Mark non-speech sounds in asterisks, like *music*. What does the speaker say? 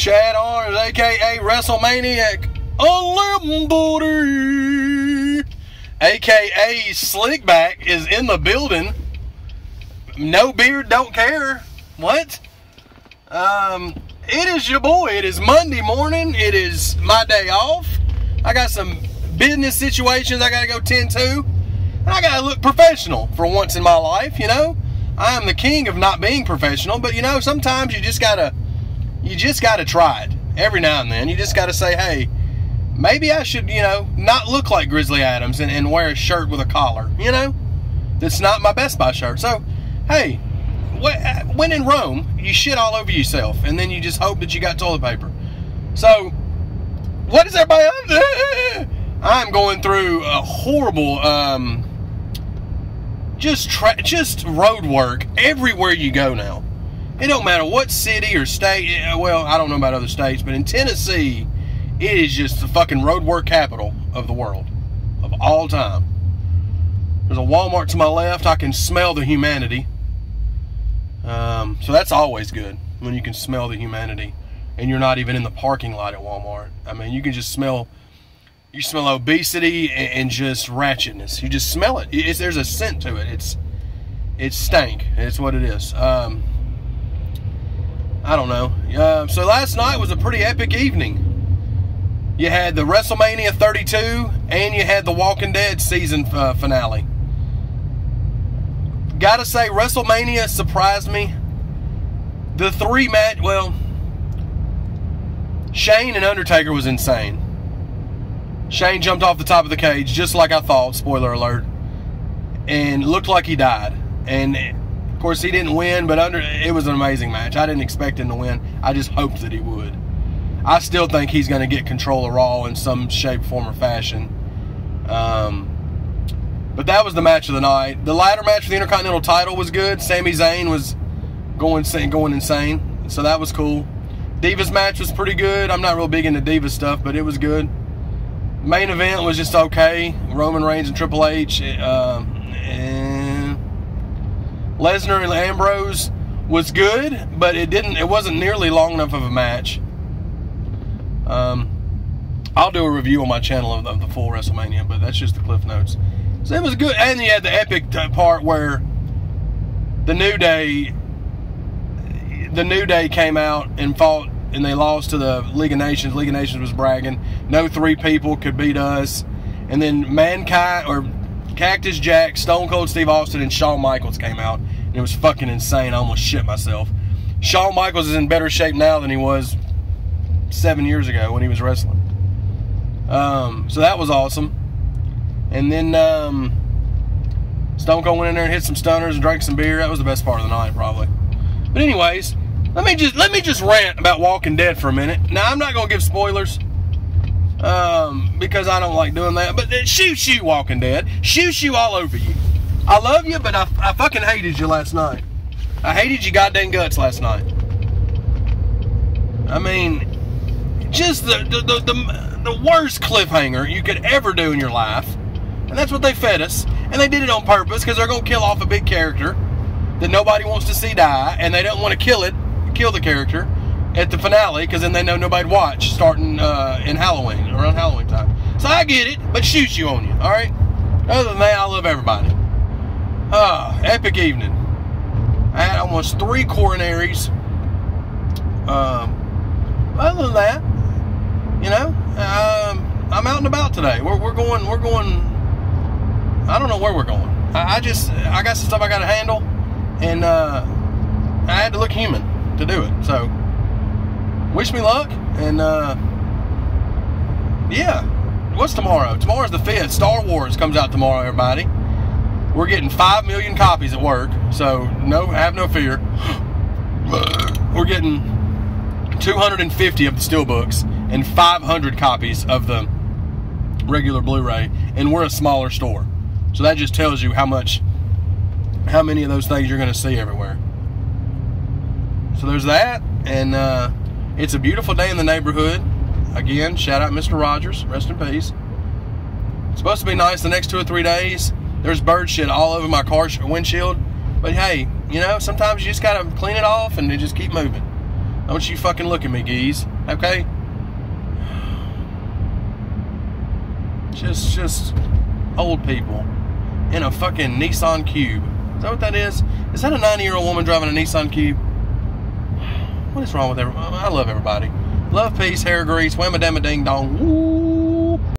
Chad Armes, aka WrestleManiac Unlimited, aka Slickback, is in the building. No beard, don't care. What? Um, it is your boy. It is Monday morning. It is my day off. I got some business situations I got to go tend to. And I got to look professional for once in my life, you know? I am the king of not being professional, but you know, sometimes you just got to you just got to try it every now and then. You just got to say, "Hey, maybe I should, you know, not look like Grizzly Adams and, and wear a shirt with a collar, you know? That's not my Best Buy shirt." So, hey, when in Rome, you shit all over yourself, and then you just hope that you got toilet paper. So, what is everybody? up to? *laughs* I'm going through a horrible, um, just tra- just road work everywhere you go now. It don't matter what city or state. Well, I don't know about other states, but in Tennessee, it is just the fucking road work capital of the world, of all time. There's a Walmart to my left. I can smell the humanity. Um, so that's always good when you can smell the humanity and you're not even in the parking lot at Walmart. I mean, you can just smell you smell obesity and, and just ratchetness. You just smell it. It's, there's a scent to it. It's it's stank. It's what it is. Um, I don't know. Uh, so last night was a pretty epic evening. You had the WrestleMania 32 and you had the Walking Dead season uh, finale. Gotta say, WrestleMania surprised me. The three match, well, Shane and Undertaker was insane. Shane jumped off the top of the cage just like I thought, spoiler alert, and looked like he died. And of course, he didn't win, but under it was an amazing match. I didn't expect him to win. I just hoped that he would. I still think he's going to get control of Raw in some shape, form, or fashion. Um, but that was the match of the night. The ladder match for the Intercontinental title was good. Sami Zayn was going going insane, so that was cool. Divas match was pretty good. I'm not real big into Divas stuff, but it was good. Main event was just okay. Roman Reigns and Triple H. Uh, Lesnar and Ambrose was good, but it didn't. It wasn't nearly long enough of a match. Um, I'll do a review on my channel of, of the full WrestleMania, but that's just the cliff notes. So it was good. And you had the epic part where the New Day, the New Day came out and fought, and they lost to the League of Nations. League of Nations was bragging, no three people could beat us. And then Mankind or Cactus Jack, Stone Cold Steve Austin, and Shawn Michaels came out, it was fucking insane. I almost shit myself. Shawn Michaels is in better shape now than he was seven years ago when he was wrestling. Um, so that was awesome. And then um, Stone Cold went in there and hit some stunners and drank some beer. That was the best part of the night, probably. But anyways, let me just let me just rant about Walking Dead for a minute. Now I'm not gonna give spoilers um, because I don't like doing that. But shoot, shoot, Walking Dead, shoot, shoot all over you. I love you, but I, I fucking hated you last night. I hated you goddamn guts last night. I mean, just the the, the the the worst cliffhanger you could ever do in your life and that's what they fed us. And they did it on purpose because they're going to kill off a big character that nobody wants to see die. And they don't want to kill it, kill the character at the finale because then they know nobody'd watch starting uh, in Halloween, around Halloween time. So I get it, but shoot you on you, all right? Other than that, I love everybody. Ah, epic evening. I had almost three coronaries. Um, other than that, you know, um, I'm out and about today. We're, we're going, we're going I don't know where we're going. I, I just I got some stuff I got to handle, and uh, I had to look human to do it. So wish me luck, and uh, yeah. What's tomorrow? Tomorrow's the fifth. Star Wars comes out tomorrow. Everybody, we're getting five million copies at work, so no, have no fear. *gasps* we're getting 250 of the steelbooks and 500 copies of the regular Blu-ray, and we're a smaller store. So that just tells you how much, how many of those things you're going to see everywhere. So there's that, and uh, it's a beautiful day in the neighborhood. Again, shout out Mr. Rogers, rest in peace. It's supposed to be nice the next two or three days. There's bird shit all over my car windshield, but hey, you know sometimes you just gotta clean it off and just keep moving. Don't you fucking look at me, geez. Okay? Just, just old people in a fucking Nissan Cube. Is that what that is? Is that a 90 year old woman driving a Nissan Cube? What is wrong with everybody? I love everybody. Love, peace, hair grease, whamma damma ding dong. Woo.